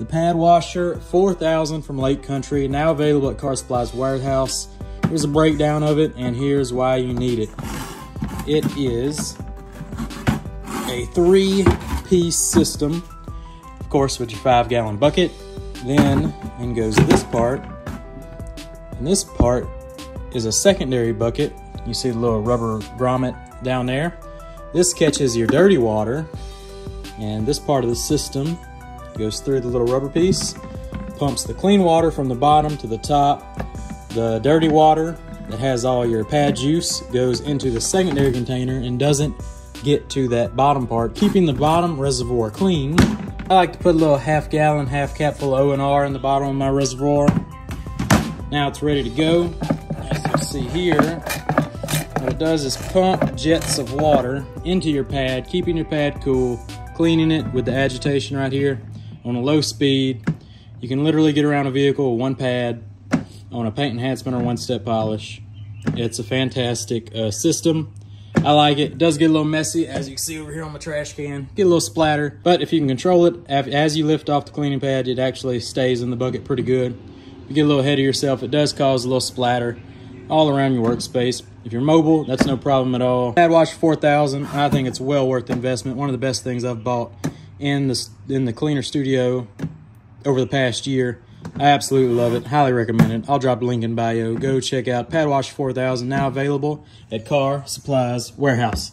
The pad washer 4000 from Lake Country, now available at Car Supplies Warehouse. Here's a breakdown of it, and here's why you need it. It is a three-piece system, of course, with your five-gallon bucket. Then in goes this part, and this part is a secondary bucket. You see the little rubber grommet down there. This catches your dirty water, and this part of the system goes through the little rubber piece, pumps the clean water from the bottom to the top. The dirty water that has all your pad juice goes into the secondary container and doesn't get to that bottom part, keeping the bottom reservoir clean. I like to put a little half gallon, half cap full of ONR in the bottom of my reservoir. Now it's ready to go. As you see here, what it does is pump jets of water into your pad, keeping your pad cool, cleaning it with the agitation right here on a low speed. You can literally get around a vehicle with one pad on a paint enhancement or one step polish. It's a fantastic uh, system. I like it. It does get a little messy, as you can see over here on my trash can. Get a little splatter, but if you can control it, as you lift off the cleaning pad, it actually stays in the bucket pretty good. If you get a little ahead of yourself, it does cause a little splatter all around your workspace. If you're mobile, that's no problem at all. Pad Wash 4000, I think it's well worth the investment. One of the best things I've bought in the, in the cleaner studio over the past year. I absolutely love it. Highly recommend it. I'll drop a link in bio. Go check out Pad Wash 4000, now available at Car Supplies Warehouse.